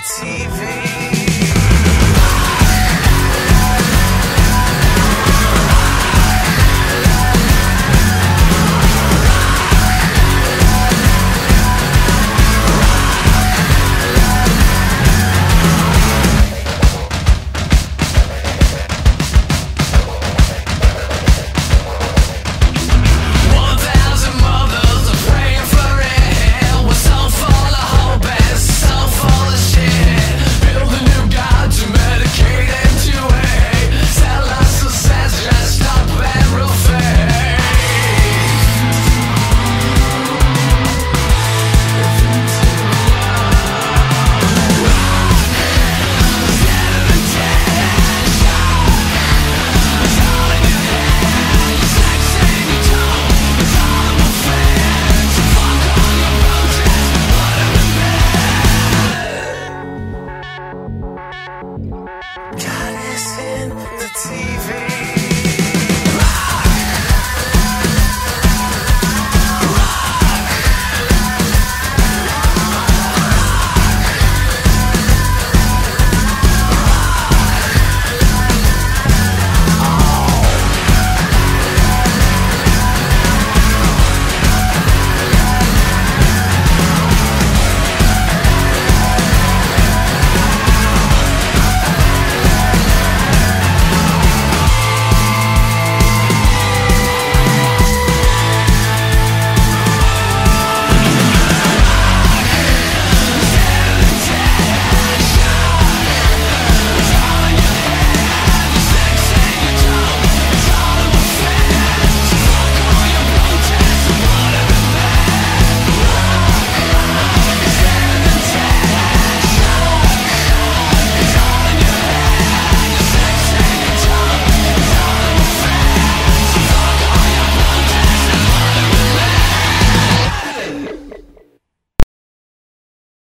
TV. God is in the TV.